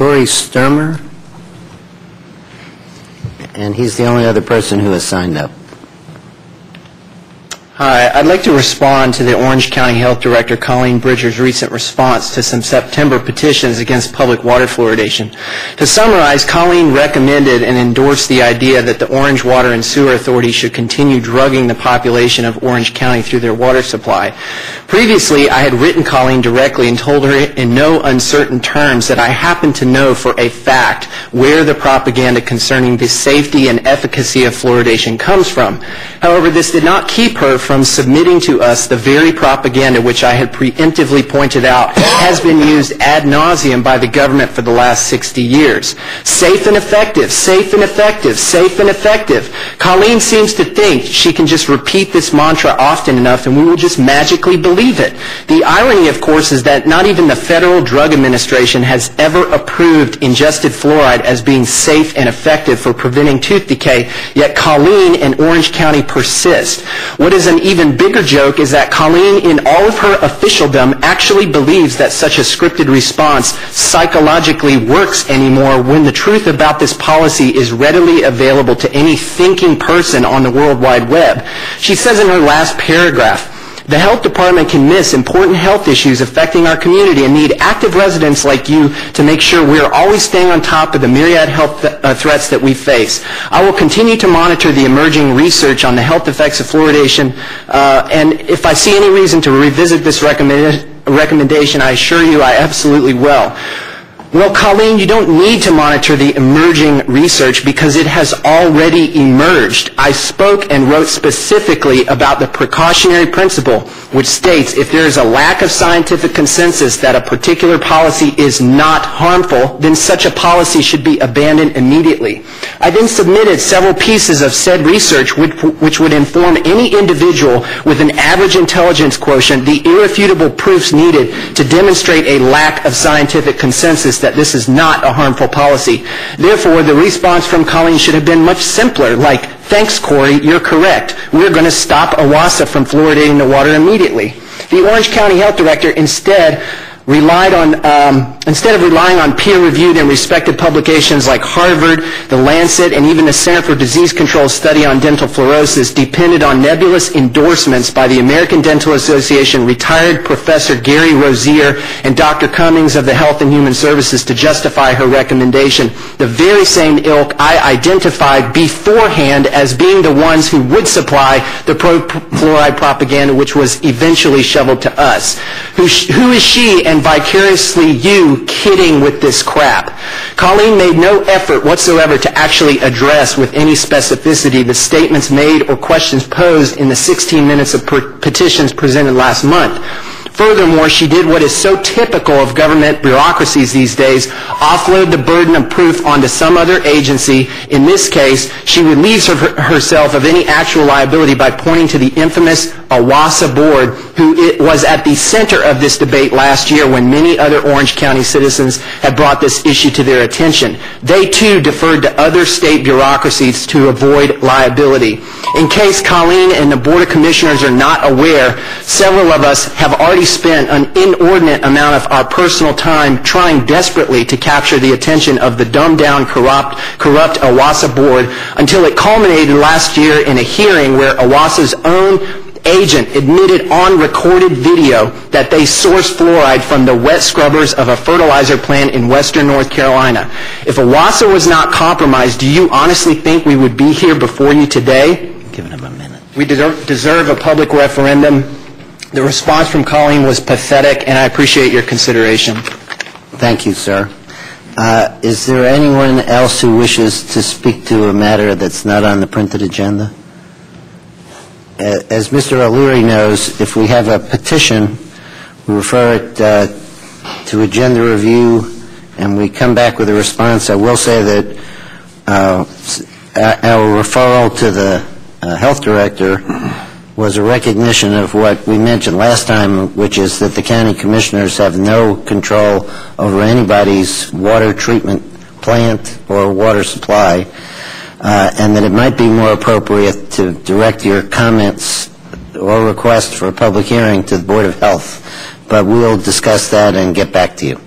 Corey Sturmer, and he's the only other person who has signed up. Hi, I'd like to respond to the Orange County Health Director Colleen Bridger's recent response to some September petitions against public water fluoridation. To summarize, Colleen recommended and endorsed the idea that the Orange Water and Sewer Authority should continue drugging the population of Orange County through their water supply. Previously, I had written Colleen directly and told her in no uncertain terms that I happen to know for a fact where the propaganda concerning the safety and efficacy of fluoridation comes from. However, this did not keep her from submitting to us the very propaganda which I had preemptively pointed out has been used ad nauseum by the government for the last 60 years. Safe and effective, safe and effective, safe and effective. Colleen seems to think she can just repeat this mantra often enough and we will just magically believe it. The irony, of course, is that not even the Federal Drug Administration has ever approved ingested fluoride as being safe and effective for preventing tooth decay, yet Colleen and Orange County persist. What is an even bigger joke is that Colleen, in all of her officialdom, actually believes that such a scripted response psychologically works anymore when the truth about this policy is readily available to any thinking person on the World Wide Web. She says in her last paragraph, the health department can miss important health issues affecting our community and need active residents like you to make sure we're always staying on top of the myriad health uh, threats that we face. I will continue to monitor the emerging research on the health effects of fluoridation, uh, and if I see any reason to revisit this recommend- recommendation, I assure you I absolutely will. Well, Colleen, you don't need to monitor the emerging research because it has already emerged. I spoke and wrote specifically about the precautionary principle, which states if there is a lack of scientific consensus that a particular policy is not harmful, then such a policy should be abandoned immediately. I then submitted several pieces of said research which, which would inform any individual with an average intelligence quotient the irrefutable proofs needed to demonstrate a lack of scientific consensus that this is not a harmful policy. Therefore, the response from Colleen should have been much simpler, like, thanks, Corey, you're correct. We're going to stop OWASA from fluoridating the water immediately. The Orange County Health Director instead relied on, um, instead of relying on peer-reviewed and respected publications like Harvard, the Lancet, and even the Center for Disease Control study on dental fluorosis, depended on nebulous endorsements by the American Dental Association retired Professor Gary Rozier and Dr. Cummings of the Health and Human Services to justify her recommendation. The very same ilk I identified beforehand as being the ones who would supply the pro-fluoride propaganda which was eventually shoveled to us. Who, who is she and vicariously you kidding with this crap. Colleen made no effort whatsoever to actually address with any specificity the statements made or questions posed in the 16 minutes of petitions presented last month. Furthermore, she did what is so typical of government bureaucracies these days, offload the burden of proof onto some other agency. In this case, she relieves her, herself of any actual liability by pointing to the infamous OWASA board, who was at the center of this debate last year when many other Orange County citizens had brought this issue to their attention. They too deferred to other state bureaucracies to avoid liability. In case Colleen and the Board of Commissioners are not aware, several of us have already spent an inordinate amount of our personal time trying desperately to capture the attention of the dumbed-down, corrupt, corrupt OWASA board until it culminated last year in a hearing where OWASA's own agent admitted on recorded video that they sourced fluoride from the wet scrubbers of a fertilizer plant in western North Carolina. If OWASA was not compromised, do you honestly think we would be here before you today? Giving him a minute. We deserve, deserve a public referendum. The response from Colleen was pathetic, and I appreciate your consideration. Thank you, sir. Uh, Is there anyone else who wishes to speak to a matter that's not on the printed agenda? As Mr. O'Leary knows, if we have a petition, we refer it uh, to agenda review, and we come back with a response. I will say that uh, our referral to the uh, health director was a recognition of what we mentioned last time, which is that the county commissioners have no control over anybody's water treatment plant or water supply, Uh, and that it might be more appropriate to direct your comments or request for a public hearing to the Board of Health. But we'll discuss that and get back to you.